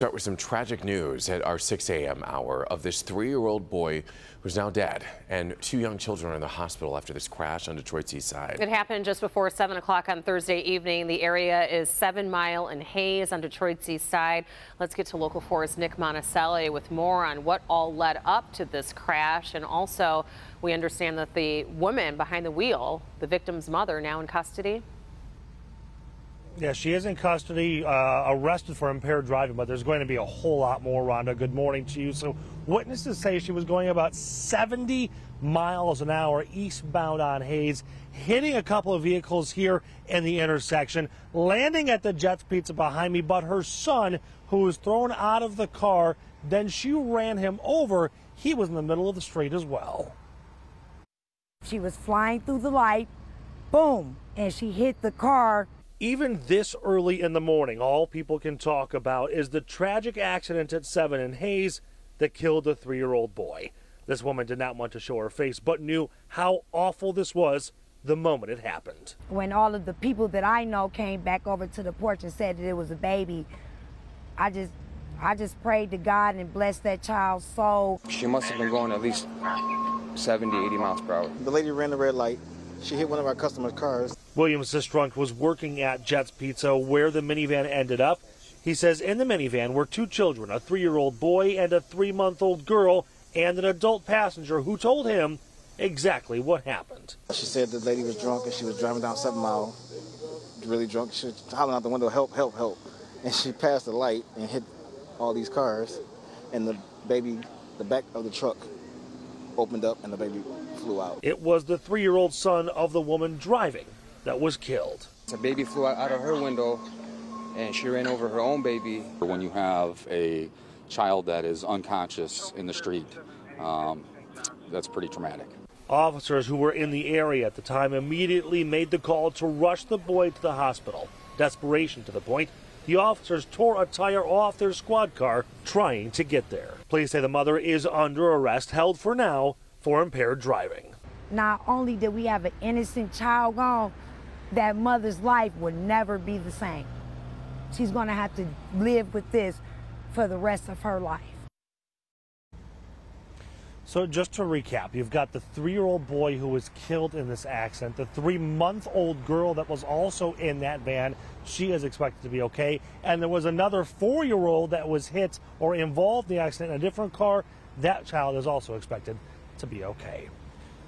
Start with some tragic news at our 6 a.m. hour of this three-year-old boy who's now dead and two young children are in the hospital after this crash on Detroit's east side. It happened just before 7 o'clock on Thursday evening. The area is Seven Mile and Hayes on Detroit's east side. Let's get to Local 4's Nick Monacelli with more on what all led up to this crash. And also, we understand that the woman behind the wheel, the victim's mother, now in custody. Yeah, she is in custody, uh, arrested for impaired driving, but there's going to be a whole lot more, Rhonda. Good morning to you. So, witnesses say she was going about 70 miles an hour eastbound on Hayes, hitting a couple of vehicles here in the intersection, landing at the Jets Pizza behind me, but her son, who was thrown out of the car, then she ran him over. He was in the middle of the street as well. She was flying through the light, boom, and she hit the car even this early in the morning, all people can talk about is the tragic accident at 7 in Hayes that killed the three year old boy. This woman did not want to show her face, but knew how awful this was the moment it happened. When all of the people that I know came back over to the porch and said that it was a baby, I just I just prayed to God and blessed that child's soul. She must have been going at least 70, 80 miles per hour. The lady ran the red light. She hit one of our customers' cars. Williams William Sistrunk was working at Jets Pizza where the minivan ended up. He says in the minivan were two children, a three year old boy and a three month old girl, and an adult passenger who told him exactly what happened. She said the lady was drunk and she was driving down Seven Mile, really drunk. She was hollering out the window, help, help, help. And she passed the light and hit all these cars, and the baby, the back of the truck opened up and the baby flew out. It was the three year old son of the woman driving that was killed. The baby flew out of her window and she ran over her own baby. When you have a child that is unconscious in the street, um, that's pretty traumatic. Officers who were in the area at the time immediately made the call to rush the boy to the hospital. Desperation to the point the officers tore a tire off their squad car trying to get there. Police say the mother is under arrest, held for now for impaired driving. Not only did we have an innocent child gone, that mother's life would never be the same. She's going to have to live with this for the rest of her life. So, just to recap, you've got the three year old boy who was killed in this accident, the three month old girl that was also in that van. She is expected to be okay. And there was another four year old that was hit or involved in the accident in a different car. That child is also expected to be okay.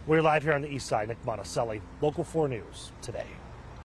We're live here on the east side. Nick Monacelli, Local 4 News, today.